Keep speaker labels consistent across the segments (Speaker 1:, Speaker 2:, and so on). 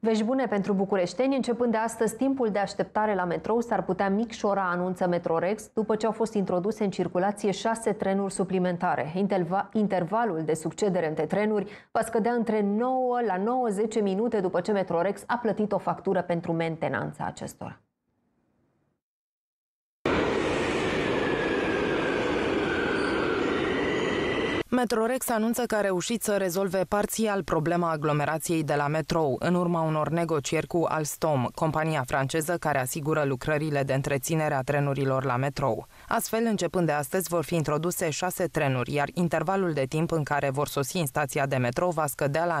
Speaker 1: Vești bune pentru bucureșteni. Începând de astăzi, timpul de așteptare la metrou s-ar putea micșora, anunță Metrorex, după ce au fost introduse în circulație șase trenuri suplimentare. Interva intervalul de succedere între trenuri va scădea între 9 la 90 minute după ce Metrorex a plătit o factură pentru mentenanța acestora.
Speaker 2: Metrorex anunță că a reușit să rezolve parțial problema aglomerației de la metrou în urma unor negocieri cu Alstom, compania franceză care asigură lucrările de întreținere a trenurilor la metrou. Astfel, începând de astăzi, vor fi introduse șase trenuri, iar intervalul de timp în care vor sosi în stația de metrou va scădea la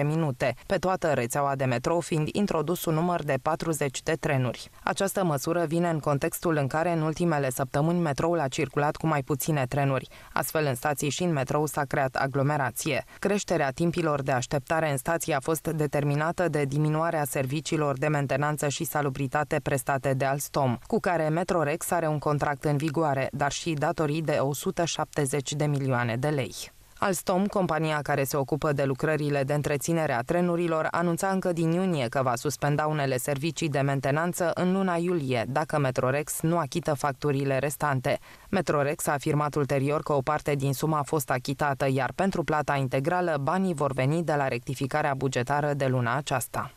Speaker 2: 9-10 minute, pe toată rețeaua de metrou fiind introdus un număr de 40 de trenuri. Această măsură vine în contextul în care în ultimele săptămâni metroul a circulat cu mai puține trenuri, astfel în stații și în metrou s-a creat aglomerație. Creșterea timpilor de așteptare în stație a fost determinată de diminuarea serviciilor de mentenanță și salubritate prestate de Alstom, cu care Metrorex are un contract în vigoare, dar și datorii de 170 de milioane de lei. Alstom, compania care se ocupă de lucrările de întreținere a trenurilor, anunța încă din iunie că va suspenda unele servicii de mentenanță în luna iulie, dacă Metrorex nu achită facturile restante. Metrorex a afirmat ulterior că o parte din sumă a fost achitată, iar pentru plata integrală banii vor veni de la rectificarea bugetară de luna aceasta.